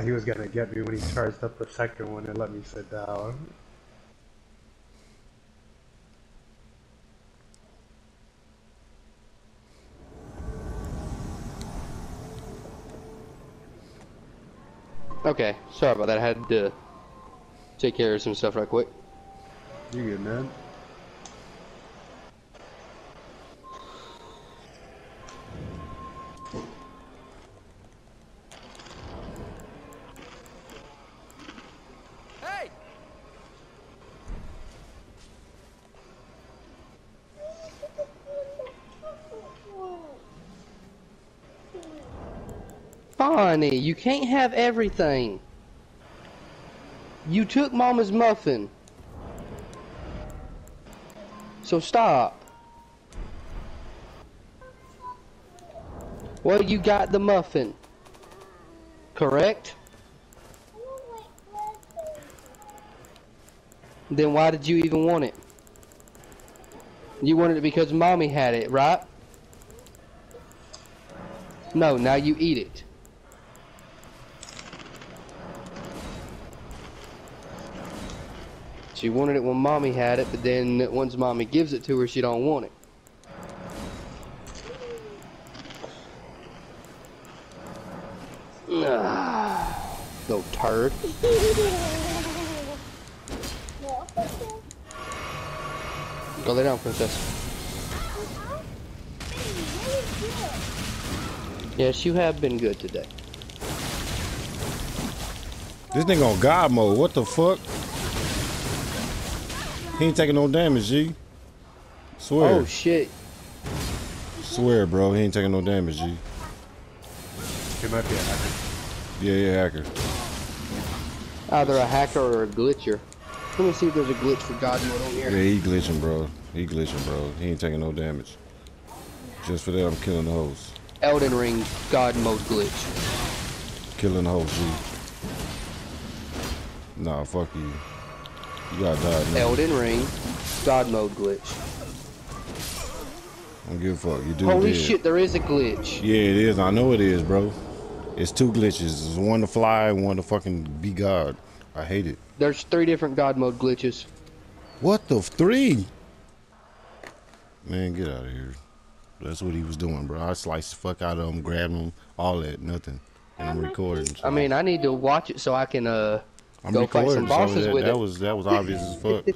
he was gonna get me when he charged up the second one and let me sit down. Okay, sorry about that. I had to take care of some stuff right quick. You good, man? Bonnie, you can't have everything. You took Mama's muffin. So stop. Well, you got the muffin. Correct? Then why did you even want it? You wanted it because Mommy had it, right? No, now you eat it. She wanted it when mommy had it, but then once mommy gives it to her, she don't want it. Ah, no turd. Go lay down, princess. Yes, you have been good today. This nigga on God mode. What the fuck? He ain't taking no damage, G. Swear. Oh shit. Swear, bro. He ain't taking no damage, G. He might be a hacker. Yeah, yeah, hacker. Either a hacker or a glitcher. Let me see if there's a glitch for God mode on Yeah, here. he glitching, bro. He glitching, bro. He ain't taking no damage. Just for that, I'm killing the host. Elden Ring God mode glitch. Killing the host, G. Nah, fuck you. You gotta die now. Elden Ring God mode glitch. I don't give a fuck. You do Holy dead. shit, there is a glitch. Yeah, it is. I know it is, bro. It's two glitches. It's one to fly and one to fucking be God. I hate it. There's three different God mode glitches. What the three? Man, get out of here. That's what he was doing, bro. I sliced the fuck out of him, grabbed him, all that, nothing. And I'm recording. so- I mean, I need to watch it so I can uh I'm go fight some recording, so bosses that, with that it. was that was obvious as fuck.